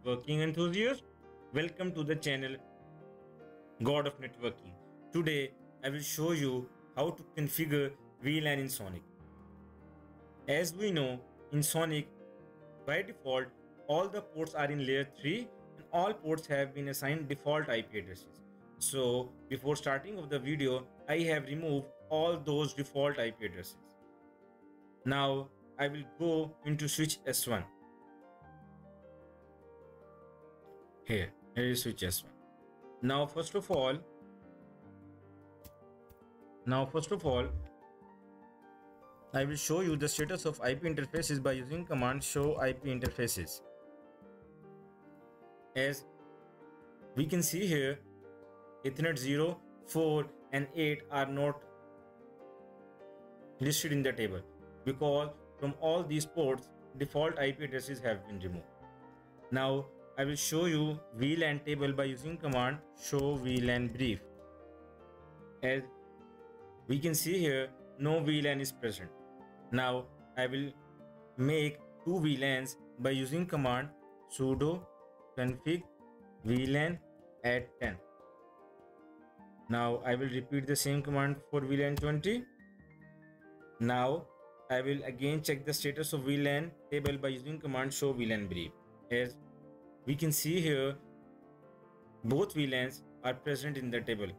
networking enthusiast. Welcome to the channel God of Networking. Today I will show you how to configure VLAN in Sonic. As we know, in Sonic, by default, all the ports are in layer 3 and all ports have been assigned default IP addresses. So before starting of the video, I have removed all those default IP addresses. Now I will go into switch S1. Here, here is switch S1. Now first of all, now first of all, I will show you the status of IP interfaces by using command show IP interfaces. As we can see here, Ethernet 0, 4 and 8 are not listed in the table because from all these ports default IP addresses have been removed. Now I will show you VLAN table by using command show VLAN brief. As we can see here no VLAN is present. Now I will make two VLANs by using command sudo config VLAN add 10. Now I will repeat the same command for VLAN 20. Now I will again check the status of VLAN table by using command show VLAN brief. As we can see here, both VLANs are present in the table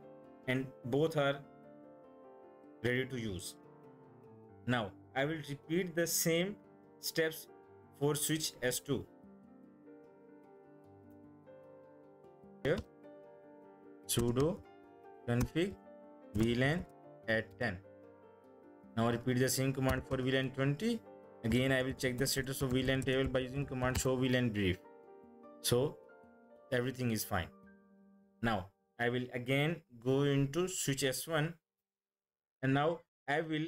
and both are ready to use. Now I will repeat the same steps for switch S2. Here sudo config VLAN add 10. Now repeat the same command for VLAN 20. Again I will check the status of VLAN table by using command show VLAN brief. So everything is fine. Now I will again go into switch S1 and now I will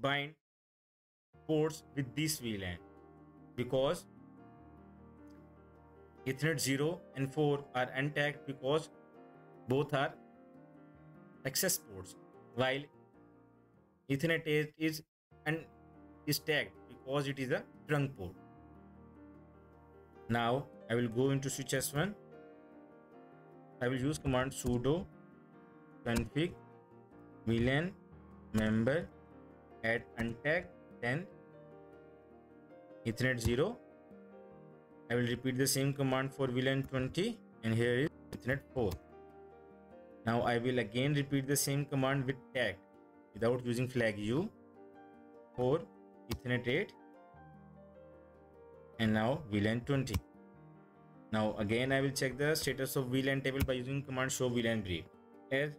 bind ports with this VLAN because Ethernet 0 and 4 are untagged because both are access ports while Ethernet 8 is and is tagged because it is a trunk port. Now I will go into switch S1. I will use command sudo config VLAN member add untag 10 ethernet 0 i will repeat the same command for VLAN 20 and here is ethernet 4 now i will again repeat the same command with tag without using flag u for ethernet 8 and now VLAN 20 now again i will check the status of VLAN table by using command show VLAN brief as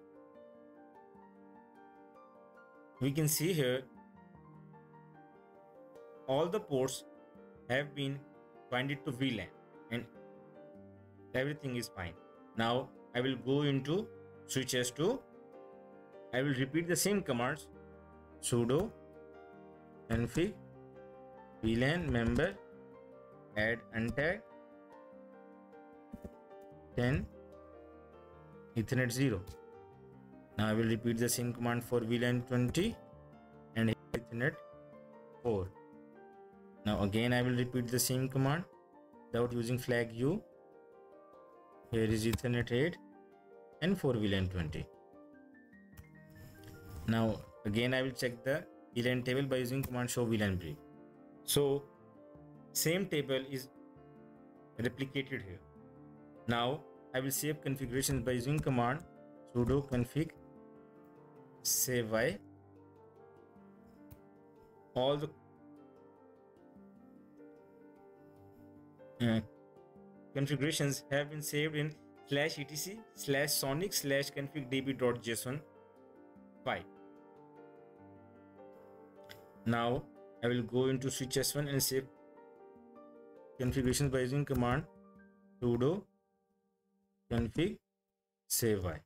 we can see here all the ports have been binded to VLAN and everything is fine. Now I will go into switch S2. I will repeat the same commands sudo config VLAN member add untag 10 ethernet 0 now I will repeat the same command for VLAN 20 and Ethernet 4. Now again I will repeat the same command without using flag U. Here is Ethernet 8 and 4 VLAN 20. Now again I will check the VLAN table by using command show VLAN brief. So same table is replicated here. Now I will save configurations by using command sudo config save y. All the uh, configurations have been saved in slash etc slash sonic slash config db.json file. Now i will go into switch s1 and save configurations by using command sudo config save y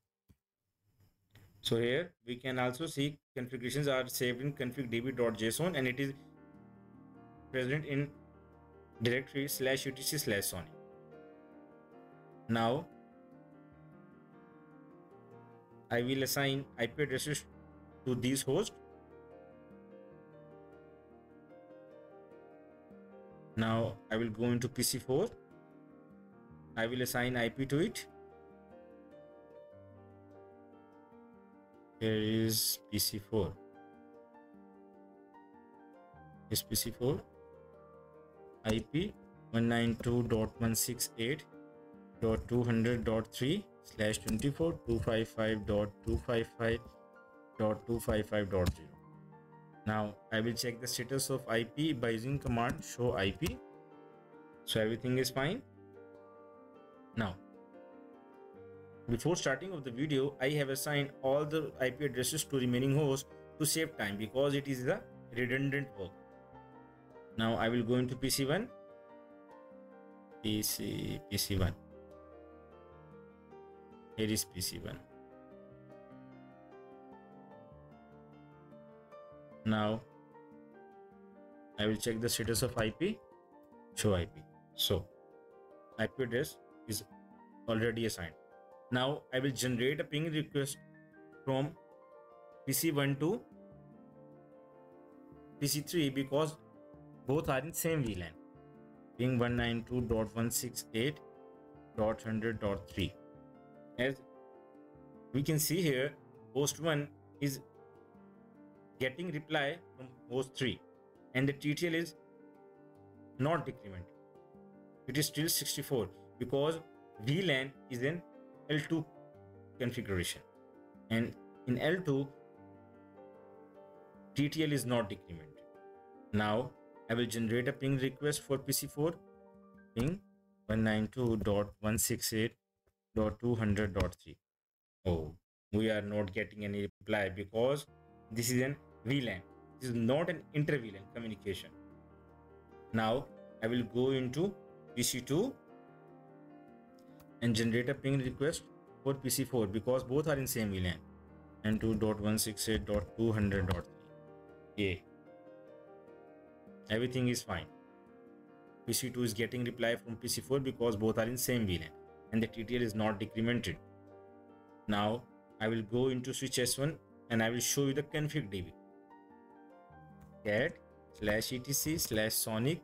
so here we can also see configurations are saved in config db.json and it is present in directory slash etc slash sonic. Now I will assign IP addresses to these hosts. Now I will go into PC4 I will assign IP to it. Here is PC4. Is PC4 IP 192.168.200.3 slash 24 255.255.255.0. Now I will check the status of IP by using command show IP. So everything is fine. Now before starting of the video, I have assigned all the IP addresses to remaining hosts to save time because it is the redundant work. Now I will go into PC1. PC PC1. Here is PC1. Now I will check the status of IP. Show IP. So IP address is already assigned. Now I will generate a ping request from PC1 to PC3 because both are in same VLAN. Ping 192.168.100.3. As we can see here, host 1 is getting reply from host 3 and the TTL is not decremented. It is still 64 because VLAN is in L2 configuration and in L2 TTL is not decremented. Now I will generate a ping request for PC4 ping 192.168.200.3. Oh, we are not getting any reply because this is an VLAN. This is not an inter VLAN communication. Now I will go into PC2 and generate a ping request for PC4 because both are in same VLAN and 2.168.200.3. Yeah everything is fine. PC2 is getting reply from PC4 because both are in same VLAN and the TTL is not decremented. Now I will go into switch S1 and I will show you the config DB. cat slash etc slash sonic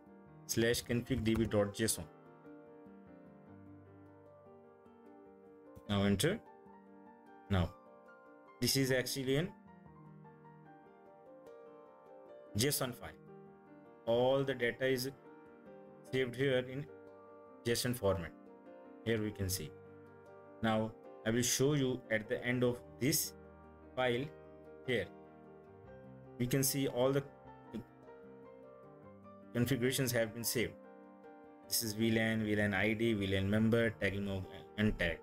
slash config db.json. Now enter. Now this is actually an JSON file all the data is saved here in JSON format. Here we can see. Now I will show you at the end of this file here. We can see all the configurations have been saved. This is VLAN, VLAN ID, VLAN member, tagging and tag.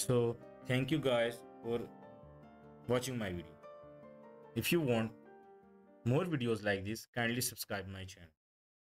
So thank you guys for watching my video. If you want more videos like this, kindly subscribe my channel.